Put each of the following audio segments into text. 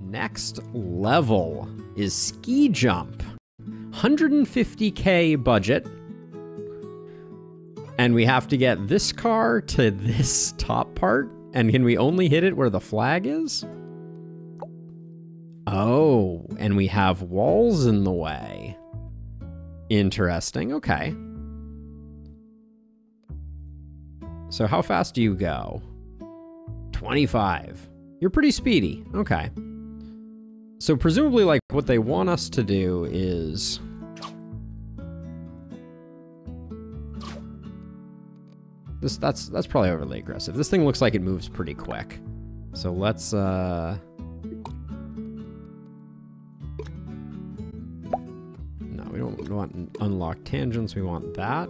Next level is ski jump. 150k budget. And we have to get this car to this top part. And can we only hit it where the flag is? Oh, and we have walls in the way. Interesting. Okay. So how fast do you go? 25. You're pretty speedy. Okay. So presumably, like, what they want us to do is... This, that's, that's probably overly aggressive. This thing looks like it moves pretty quick. So let's, uh... No, we don't want unlock tangents. We want that.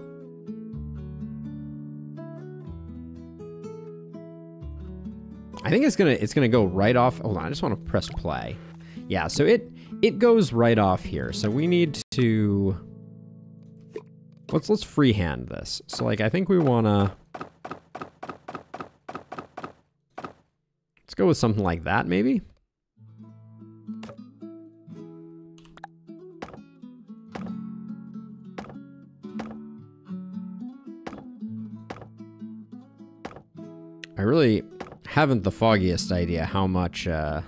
I think it's gonna it's gonna go right off. Hold on, I just want to press play. Yeah, so it it goes right off here. So we need to let's let's freehand this. So like I think we wanna let's go with something like that maybe. Haven't the foggiest idea how much uh,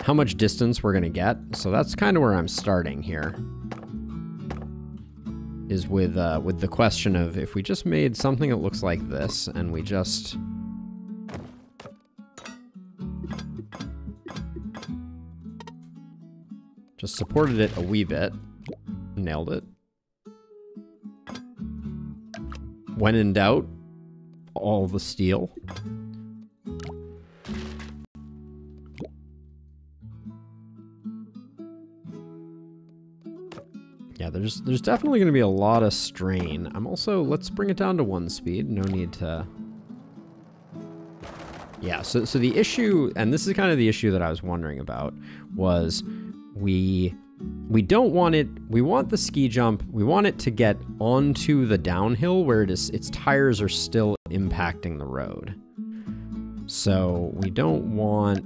how much distance we're gonna get. So that's kind of where I'm starting here. Is with uh, with the question of if we just made something that looks like this and we just just supported it a wee bit, nailed it. When in doubt, all the steel. Yeah, there's there's definitely going to be a lot of strain. I'm also, let's bring it down to one speed. No need to... Yeah, so, so the issue, and this is kind of the issue that I was wondering about, was we we don't want it we want the ski jump we want it to get onto the downhill where it is its tires are still impacting the road. So we don't want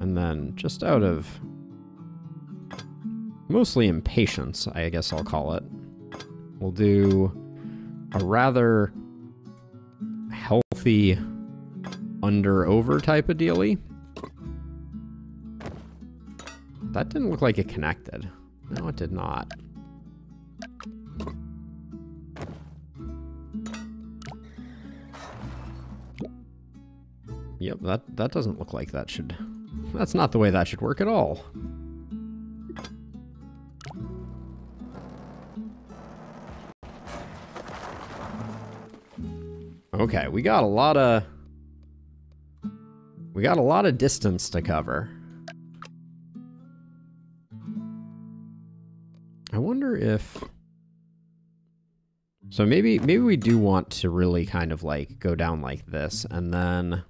and then just out of mostly impatience, I guess I'll call it. We'll do a rather healthy under-over type of dealy. That didn't look like it connected. No, it did not. Yep, that, that doesn't look like that should... That's not the way that should work at all. Okay, we got a lot of... We got a lot of distance to cover. I wonder if... So maybe maybe we do want to really kind of like go down like this and then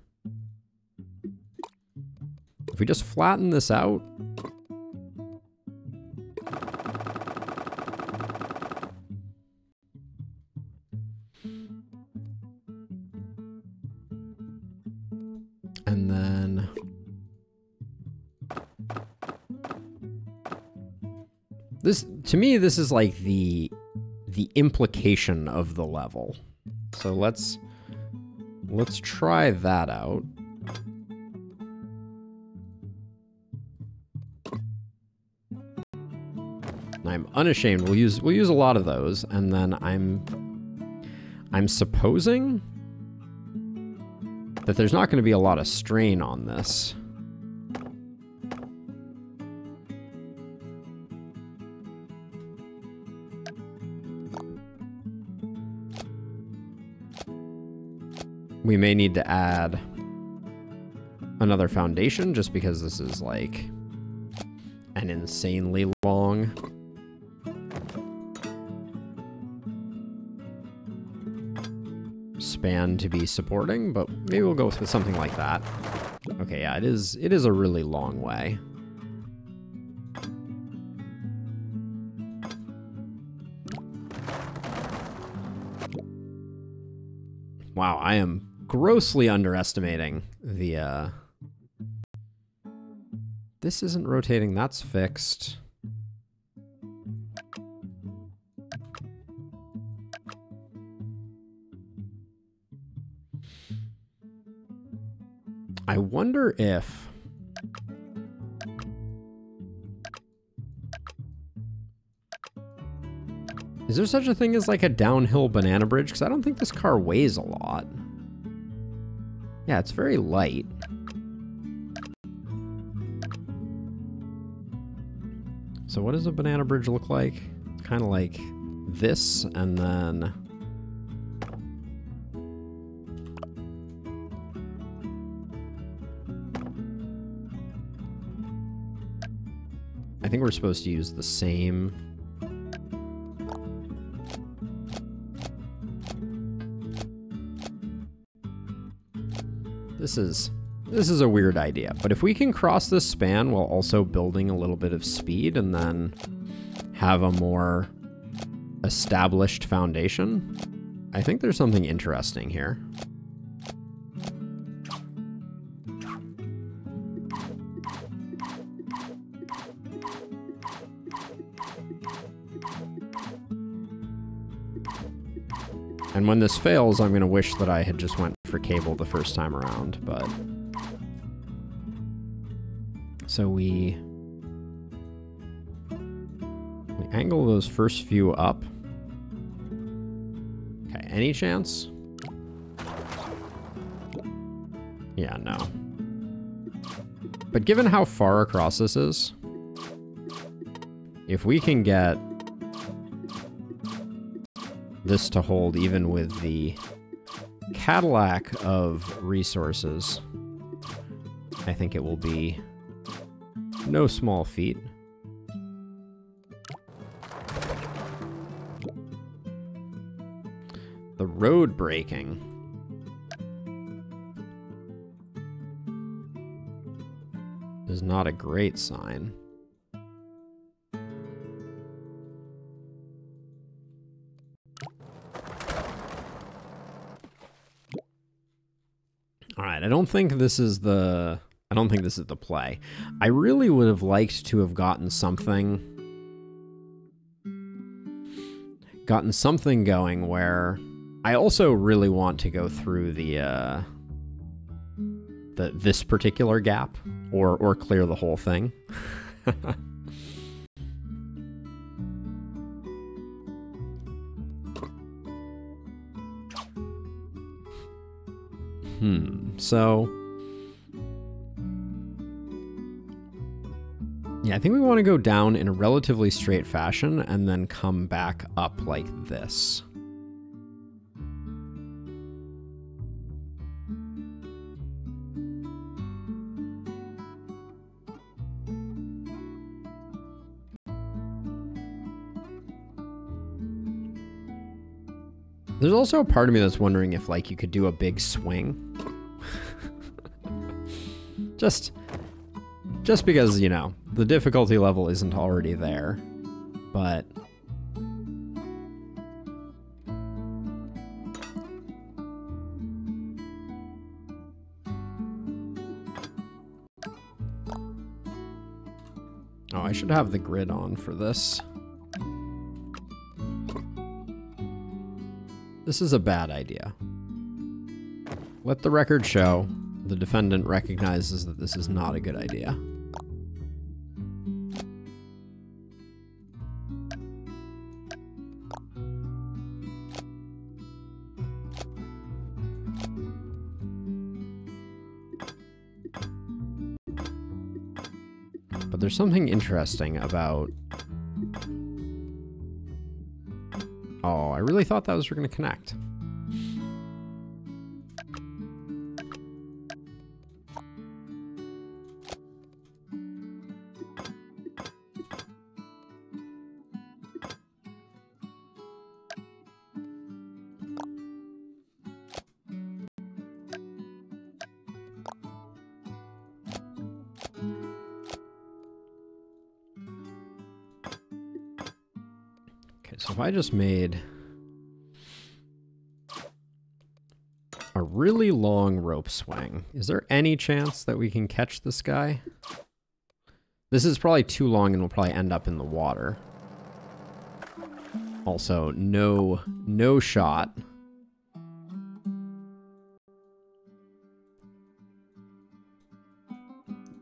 if we just flatten this out to me this is like the the implication of the level so let's let's try that out I'm unashamed. We'll use we'll use a lot of those, and then I'm I'm supposing that there's not going to be a lot of strain on this. We may need to add another foundation just because this is like an insanely long span to be supporting, but maybe we'll go with something like that. Okay, yeah, it is it is a really long way. Wow, I am grossly underestimating the uh This isn't rotating, that's fixed. I wonder if... Is there such a thing as like a downhill banana bridge? Because I don't think this car weighs a lot. Yeah, it's very light. So what does a banana bridge look like? Kind of like this and then I think we're supposed to use the same... This is... This is a weird idea, but if we can cross this span while also building a little bit of speed and then have a more established foundation, I think there's something interesting here. And when this fails, I'm going to wish that I had just went for cable the first time around, but... So we... We angle those first few up. Okay, any chance? Yeah, no. But given how far across this is, if we can get this to hold even with the Cadillac of resources. I think it will be no small feat. The road breaking. is not a great sign. Don't think this is the I don't think this is the play. I really would have liked to have gotten something gotten something going where I also really want to go through the uh the this particular gap or or clear the whole thing. Hmm. So... Yeah, I think we want to go down in a relatively straight fashion and then come back up like this. There's also a part of me that's wondering if like you could do a big swing just, just because, you know, the difficulty level isn't already there. But... Oh, I should have the grid on for this. This is a bad idea. Let the record show the defendant recognizes that this is not a good idea. But there's something interesting about... Oh, I really thought that was going to connect. If I just made a really long rope swing, is there any chance that we can catch this guy? This is probably too long and we'll probably end up in the water. Also, no, no shot.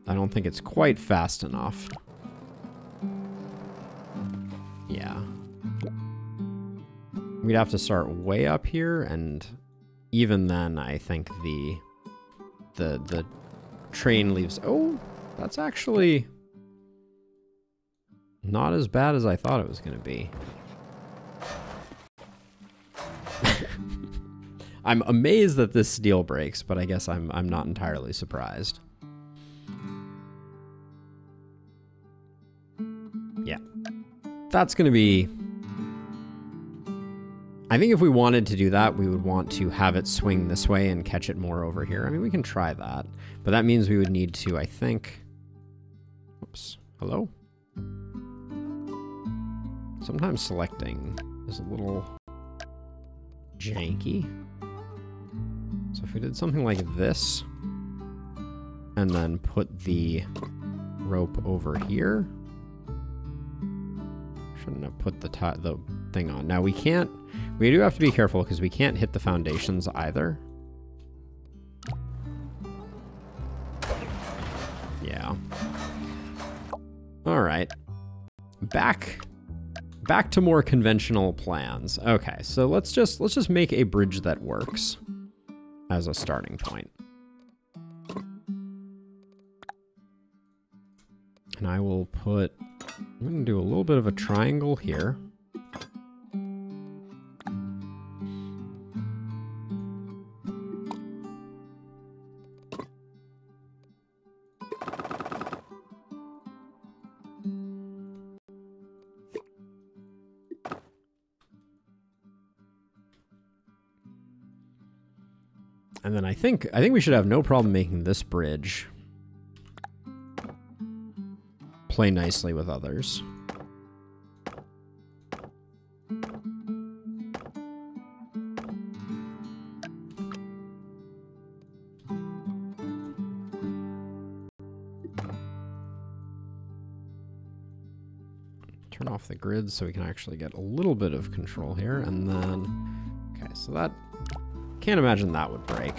I don't think it's quite fast enough. We'd have to start way up here, and even then, I think the the the train leaves. Oh, that's actually not as bad as I thought it was going to be. I'm amazed that this steel breaks, but I guess I'm I'm not entirely surprised. Yeah. That's going to be I think if we wanted to do that, we would want to have it swing this way and catch it more over here. I mean, we can try that, but that means we would need to, I think... Oops. Hello? Sometimes selecting is a little janky. So if we did something like this, and then put the rope over here, shouldn't have put the the thing on. Now we can't, we do have to be careful because we can't hit the foundations either. Yeah. All right. Back back to more conventional plans. Okay, so let's just let's just make a bridge that works as a starting point. And I will put I'm going to do a little bit of a triangle here. And then I think I think we should have no problem making this bridge play nicely with others. Turn off the grid so we can actually get a little bit of control here. And then, okay, so that can't imagine that would break.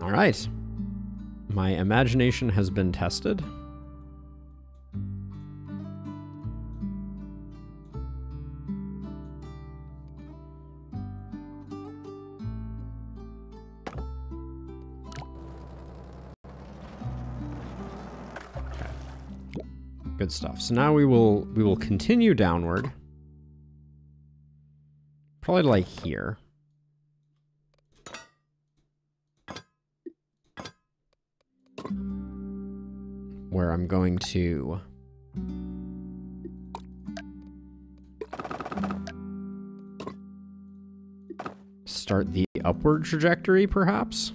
All right. My imagination has been tested. Good stuff. So now we will we will continue downward. Probably like here. I'm going to start the upward trajectory, perhaps.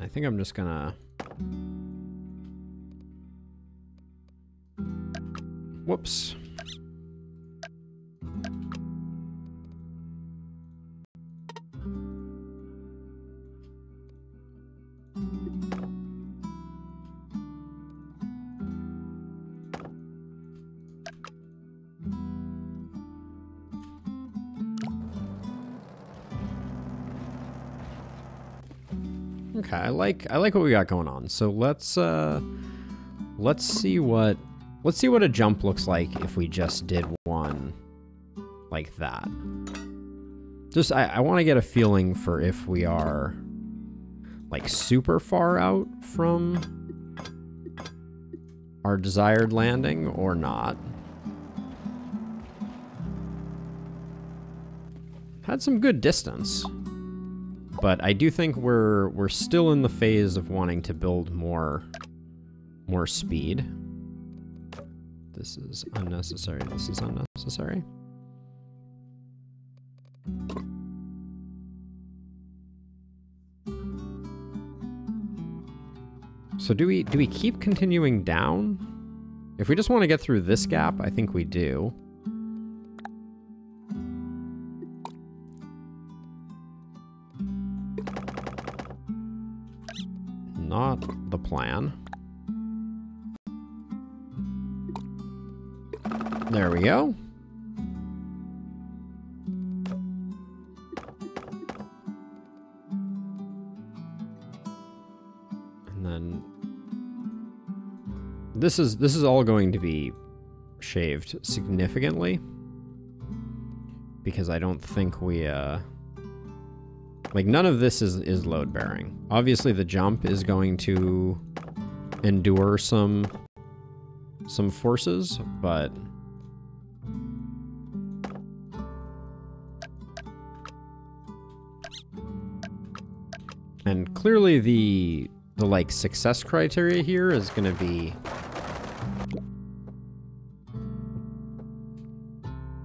I think I'm just gonna Okay, I like I like what we got going on. So let's uh let's see what Let's see what a jump looks like if we just did one like that. Just, I, I want to get a feeling for if we are like super far out from our desired landing or not. Had some good distance. But I do think we're we're still in the phase of wanting to build more more speed. This is unnecessary. This is unnecessary. So do we do we keep continuing down? If we just want to get through this gap, I think we do. Not the plan. There we go. And then this is this is all going to be shaved significantly because I don't think we uh like none of this is is load bearing. Obviously the jump is going to endure some some forces, but And clearly the the like success criteria here is going to be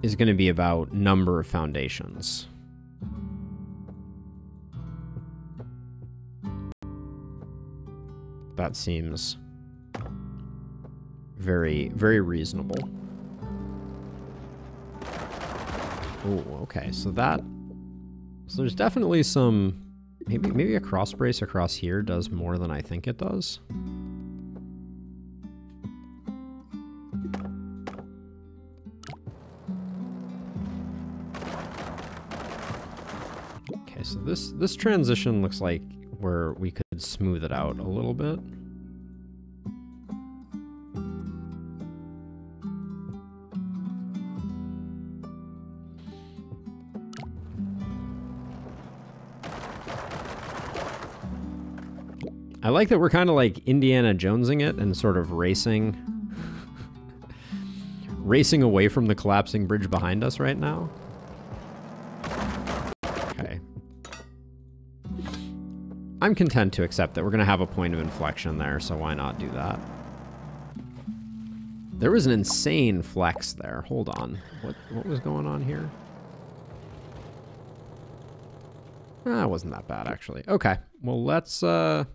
is going to be about number of foundations. That seems very very reasonable. Oh, okay. So that so there's definitely some Maybe maybe a cross brace across here does more than I think it does. Okay, so this this transition looks like where we could smooth it out a little bit. I like that we're kind of like Indiana Jonesing it and sort of racing racing away from the collapsing bridge behind us right now. Okay. I'm content to accept that we're going to have a point of inflection there, so why not do that? There was an insane flex there. Hold on. What what was going on here? Ah, wasn't that bad actually. Okay. Well, let's uh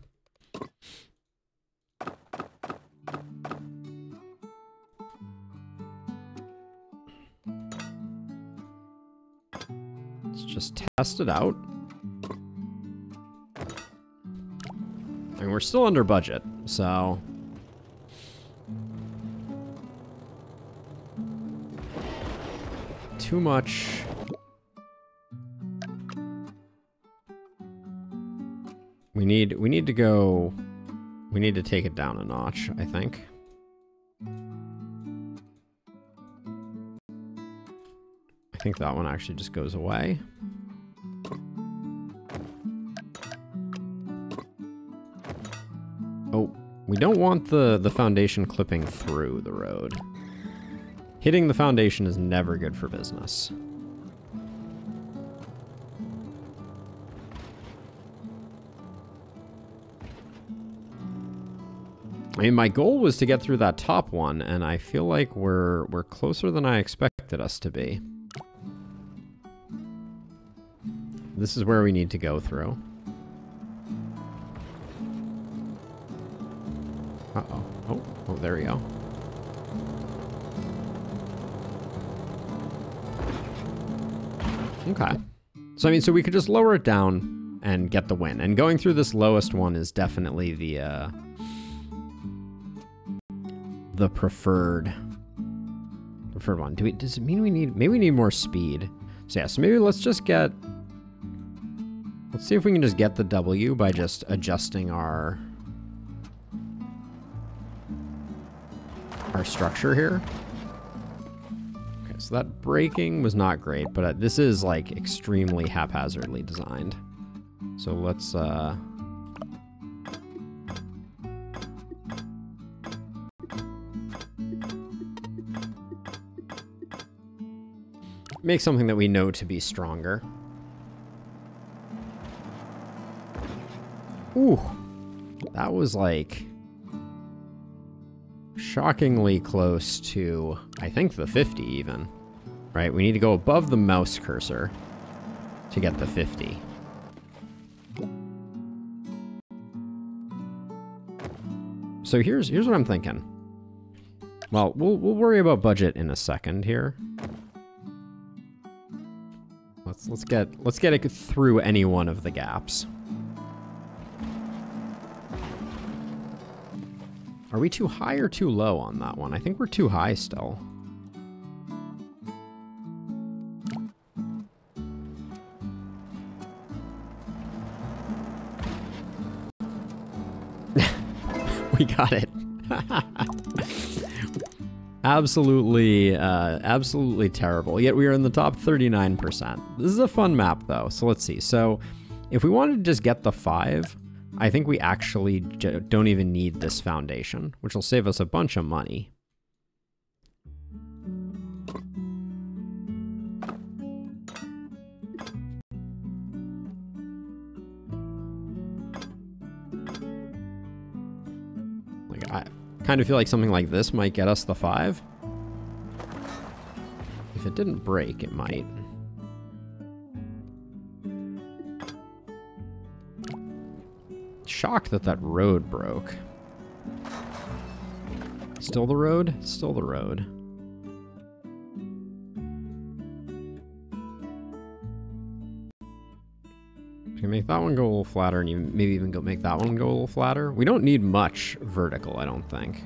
test it out. I mean, we're still under budget, so... Too much We need we need to go we need to take it down a notch, I think. I think that one actually just goes away. Don't want the, the foundation clipping through the road. Hitting the foundation is never good for business. I mean, my goal was to get through that top one, and I feel like we're we're closer than I expected us to be. This is where we need to go through. Oh, there we go. Okay. So, I mean, so we could just lower it down and get the win. And going through this lowest one is definitely the, uh, the preferred preferred one. Do we does it mean we need maybe we need more speed? So yeah, so maybe let's just get let's see if we can just get the W by just adjusting our our structure here. Okay, so that braking was not great, but uh, this is like extremely haphazardly designed. So let's uh make something that we know to be stronger. Ooh, that was like shockingly close to, I think, the 50 even. Right? We need to go above the mouse cursor to get the 50. So here's here's what I'm thinking. Well, we'll we'll worry about budget in a second here. Let's let's get let's get it through any one of the gaps. Are we too high or too low on that one? I think we're too high still. we got it. absolutely, uh, absolutely terrible. Yet we are in the top 39%. This is a fun map though, so let's see. So if we wanted to just get the five, I think we actually don't even need this foundation, which will save us a bunch of money. Like I kind of feel like something like this might get us the five. If it didn't break, it might. Shocked that that road broke. Still the road? Still the road. Can make that one go a little flatter and even, maybe even go make that one go a little flatter. We don't need much vertical, I don't think.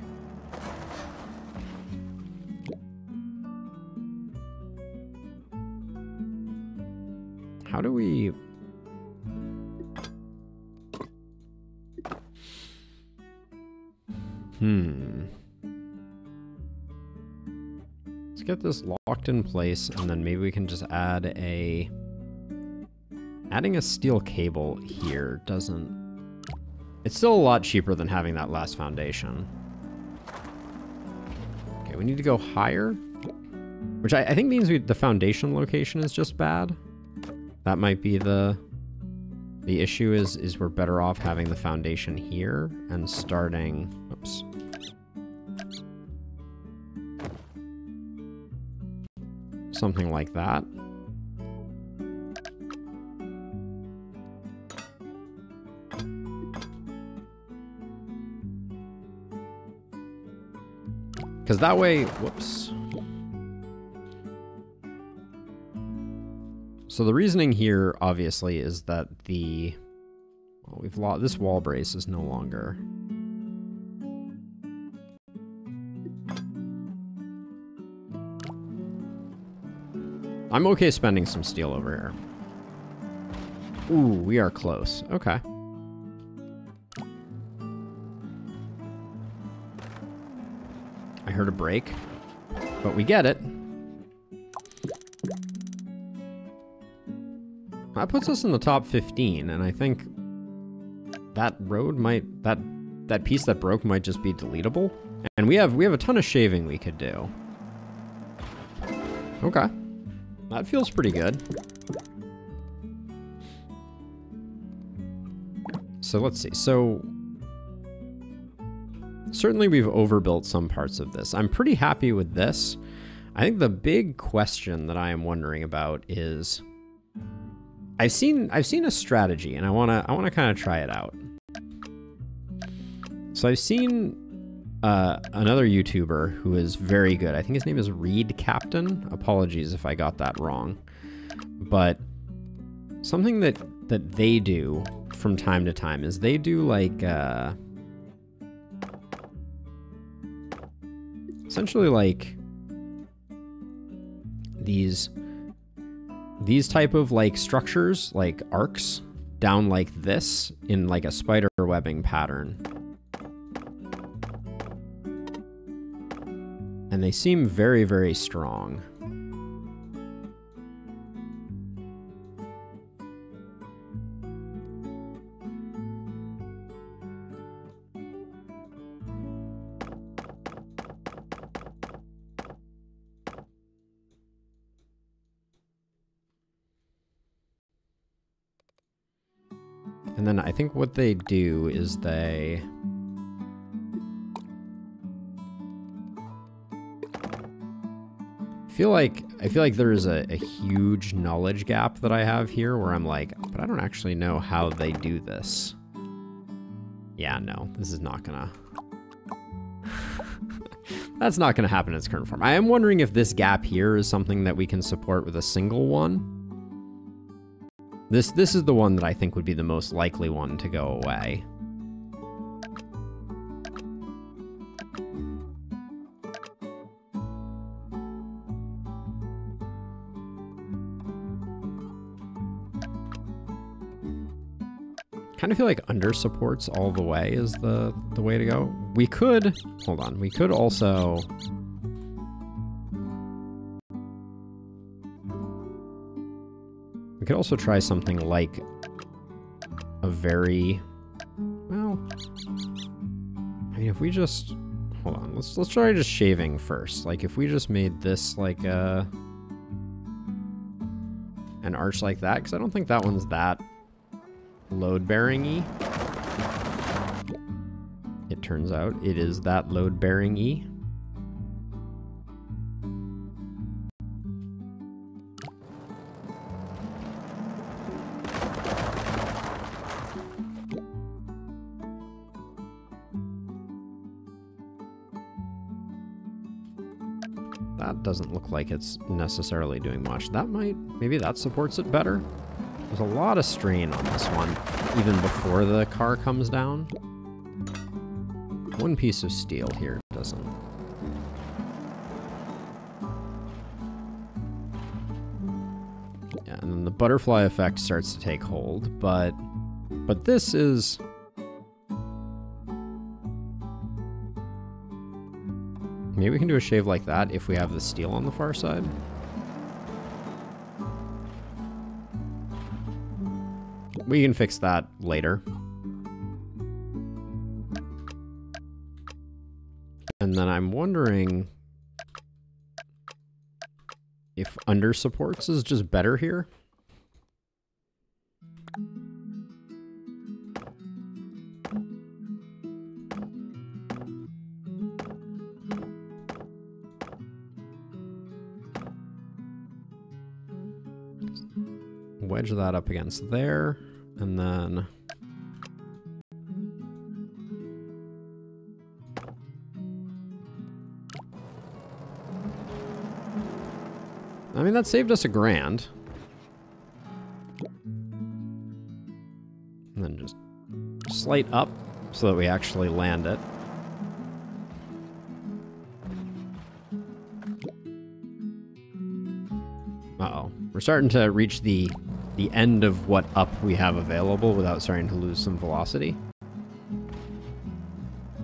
Get this locked in place, and then maybe we can just add a... Adding a steel cable here doesn't... It's still a lot cheaper than having that last foundation. Okay, we need to go higher. Which I, I think means we, the foundation location is just bad. That might be the... The issue is, is we're better off having the foundation here and starting... Oops. Something like that. Because that way, whoops. So the reasoning here, obviously, is that the... Well, we've lost... This wall brace is no longer... I'm okay spending some steel over here. Ooh, we are close. Okay. I heard a break, but we get it. That puts us in the top 15, and I think that road might that that piece that broke might just be deletable. And we have we have a ton of shaving we could do. Okay. That feels pretty good. So let's see. So certainly we've overbuilt some parts of this. I'm pretty happy with this. I think the big question that I am wondering about is I've seen I've seen a strategy and I want to I want to kind of try it out. So I've seen uh, another YouTuber who is very good. I think his name is Reed Captain. Apologies if I got that wrong. But something that that they do from time to time is they do like uh, essentially like these these type of like structures like arcs down like this in like a spider webbing pattern and they seem very, very strong. And then I think what they do is they feel like I feel like there is a, a huge knowledge gap that I have here where I'm like, but I don't actually know how they do this. Yeah, no, this is not gonna That's not to happen in its current form. I am wondering if this gap here is something that we can support with a single one. This this is the one that I think would be the most likely one to go away. Kind of feel like under supports all the way is the the way to go. We could hold on. We could also We could also try something like a very well I mean if we just hold on, let's let's try just shaving first. Like if we just made this like a an arch like that, because I don't think that one's that load-bearing-y. It turns out it is that load-bearing-y. That doesn't look like it's necessarily doing much. That might, maybe that supports it better. There's a lot of strain on this one, even before the car comes down. One piece of steel here doesn't. Yeah, and then the butterfly effect starts to take hold, but but this is Maybe we can do a shave like that if we have the steel on the far side. We can fix that later. And then I'm wondering if under supports is just better here. Wedge that up against there. And then... I mean, that saved us a grand. And then just slight up so that we actually land it. Uh-oh. We're starting to reach the the end of what up we have available without starting to lose some velocity.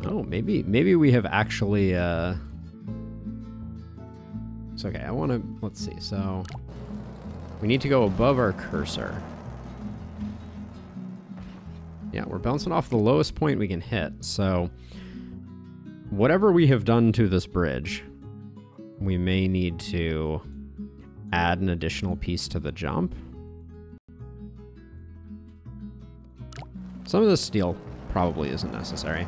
Oh, maybe maybe we have actually uh It's okay, I want to let's see. So we need to go above our cursor. Yeah, we're bouncing off the lowest point we can hit. So whatever we have done to this bridge, we may need to add an additional piece to the jump. Some of the steel probably isn't necessary.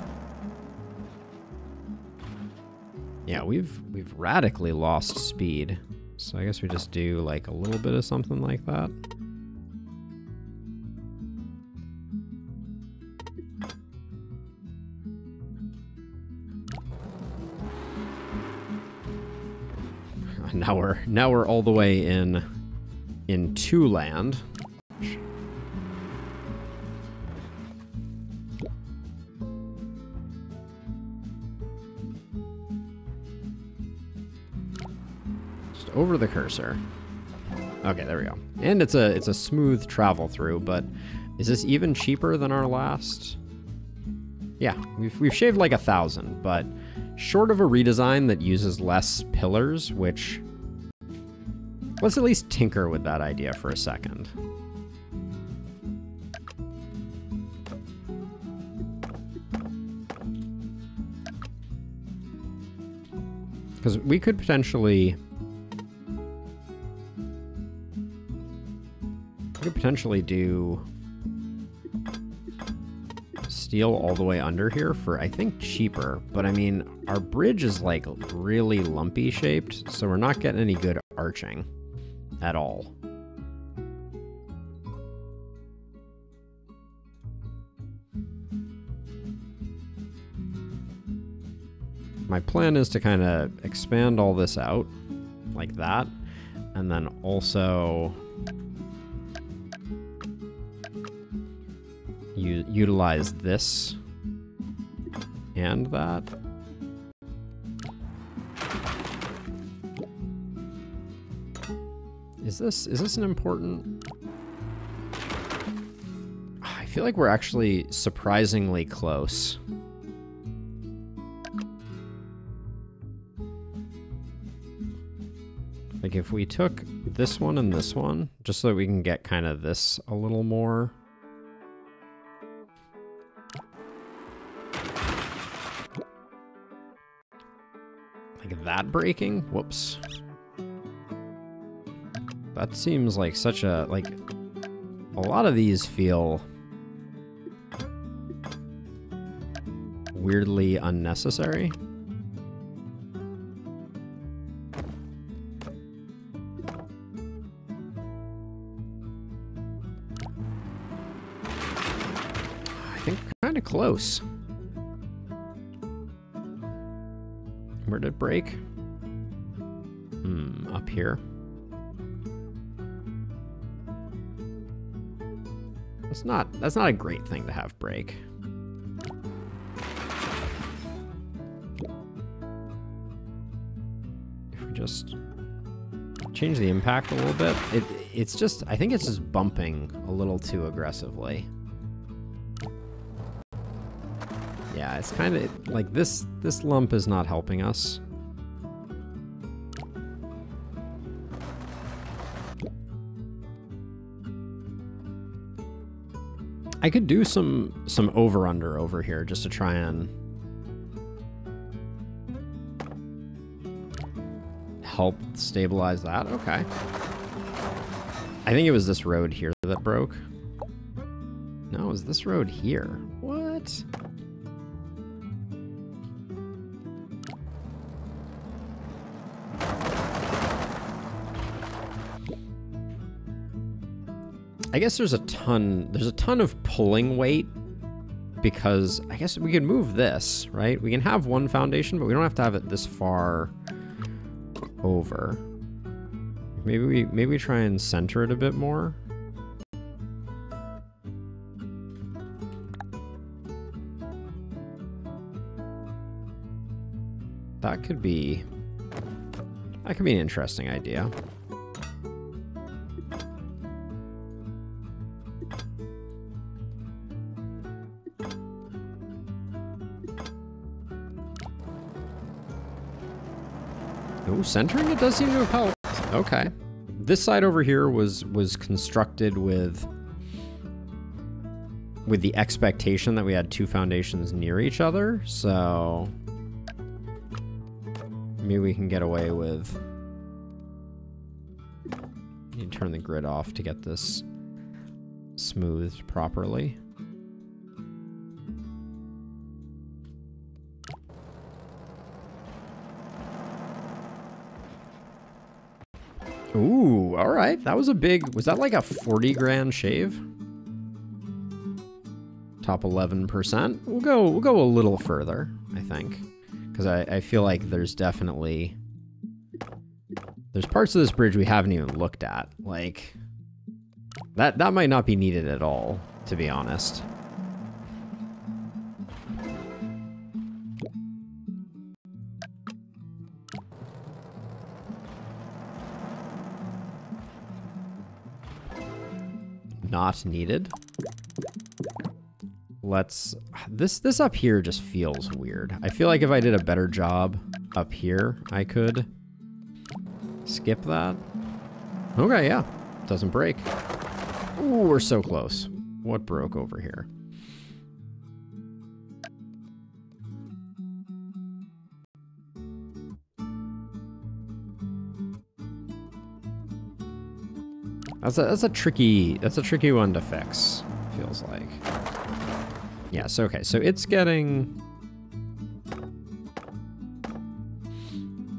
Yeah, we've we've radically lost speed. So I guess we just do like a little bit of something like that. Now we're now we're all the way in in two land. Over the cursor. Okay, there we go. And it's a it's a smooth travel through, but is this even cheaper than our last? Yeah, we've, we've shaved like a thousand, but short of a redesign that uses less pillars, which... Let's at least tinker with that idea for a second. Because we could potentially potentially do steel all the way under here for, I think, cheaper. But I mean, our bridge is like really lumpy shaped, so we're not getting any good arching at all. My plan is to kind of expand all this out like that, and then also utilize this and that. Is this is this an important I feel like we're actually surprisingly close. Like if we took this one and this one, just so we can get kind of this a little more Like that breaking? Whoops. That seems like such a, like, a lot of these feel weirdly unnecessary. I think kind of close. Break? Hmm, up here. That's not that's not a great thing to have break. If we just change the impact a little bit, it it's just I think it's just bumping a little too aggressively. Yeah, it's kind of like this this lump is not helping us. I could do some some over under over here just to try and help stabilize that. Okay. I think it was this road here that broke. No, it was this road here. What? I guess there's a ton, there's a ton of pulling weight because I guess we can move this, right? We can have one foundation, but we don't have to have it this far over. Maybe we, maybe we try and center it a bit more. That could be, that could be an interesting idea. Centering it does seem to have helped. Okay. This side over here was was constructed with with the expectation that we had two foundations near each other, so maybe we can get away with you turn the grid off to get this smoothed properly. Ooh, all right. That was a big, was that like a 40 grand shave? Top 11%. We'll go, we'll go a little further, I think. Because I, I feel like there's definitely, there's parts of this bridge we haven't even looked at. Like, that, that might not be needed at all, to be honest. Not needed. Let's, this, this up here just feels weird. I feel like if I did a better job up here, I could skip that. Okay, yeah, doesn't break. Ooh, we're so close. What broke over here? That's a that's a tricky that's a tricky one to fix. Feels like. Yes, okay, so it's getting...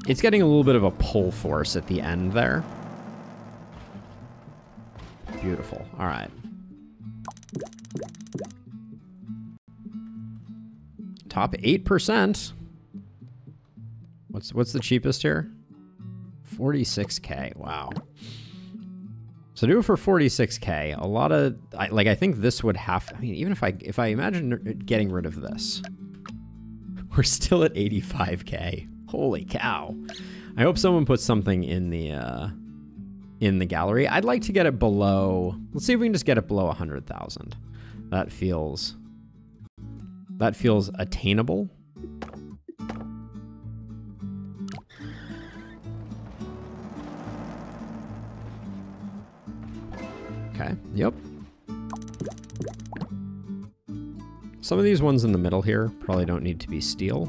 It's getting a little bit of a pull force at the end there. Beautiful. All right. Top 8%. What's what's the cheapest here? 46k. Wow. So do it for 46k. A lot of I, like I think this would have I mean even if I if I imagine getting rid of this. We're still at 85k. Holy cow. I hope someone puts something in the uh in the gallery. I'd like to get it below. Let's see if we can just get it below 100,000. That feels that feels attainable. Some of these ones in the middle here probably don't need to be steel.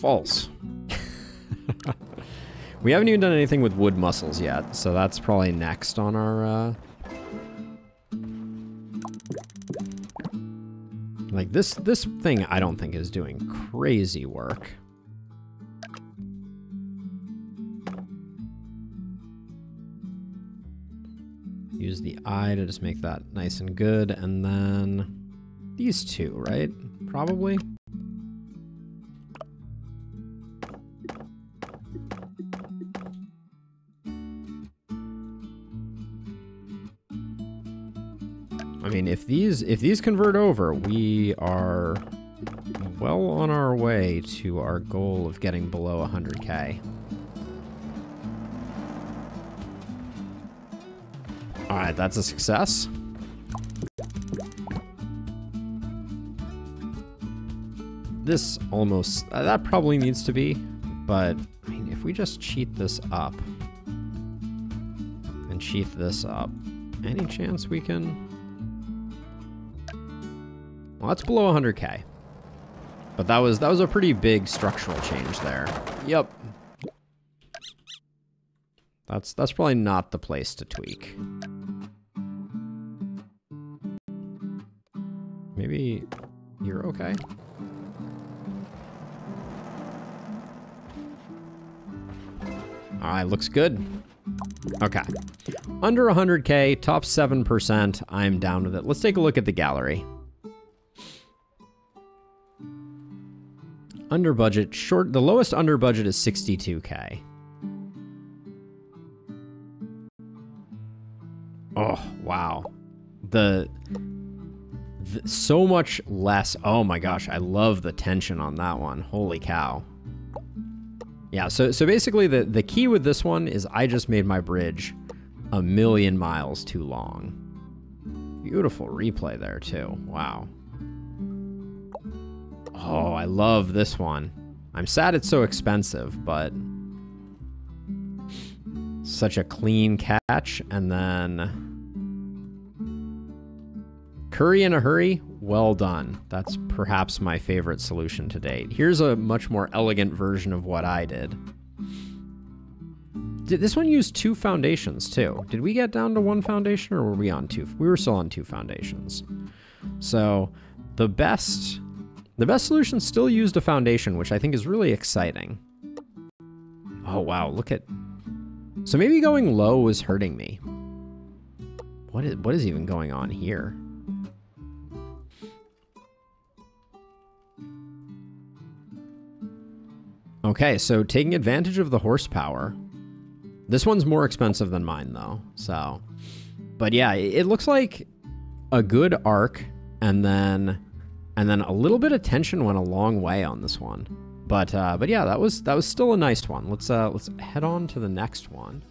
False. we haven't even done anything with wood muscles yet, so that's probably next on our, uh... Like, this, this thing I don't think is doing crazy work. Eye to just make that nice and good, and then these two, right? Probably? I mean, if these if these convert over, we are well on our way to our goal of getting below 100k. Right, that's a success. This almost, uh, that probably needs to be, but I mean, if we just cheat this up and cheat this up, any chance we can well, that's below 100k. But that was that was a pretty big structural change there. Yep. That's that's probably not the place to tweak. Maybe you're okay. All right, looks good. Okay. Under 100k, top 7%, I'm down with it. Let's take a look at the gallery. Under budget, short. The lowest under budget is 62k. Oh, wow. The, the, so much less. Oh my gosh, I love the tension on that one. Holy cow. Yeah, so so basically the the key with this one is I just made my bridge a million miles too long. Beautiful replay there too. Wow. Oh, I love this one. I'm sad it's so expensive, but such a clean catch. And then curry in a hurry. Well done. That's perhaps my favorite solution to date. Here's a much more elegant version of what I did. Did this one use two foundations too? Did we get down to one foundation or were we on two? We were still on two foundations. So the best the best solution still used a foundation, which I think is really exciting. Oh, wow, look at... So maybe going low was hurting me. What is, what is even going on here? Okay, so taking advantage of the horsepower. This one's more expensive than mine, though, so... But yeah, it looks like a good arc, and then and then a little bit of tension went a long way on this one. But uh, but yeah, that was that was still a nice one. Let's uh, let's head on to the next one.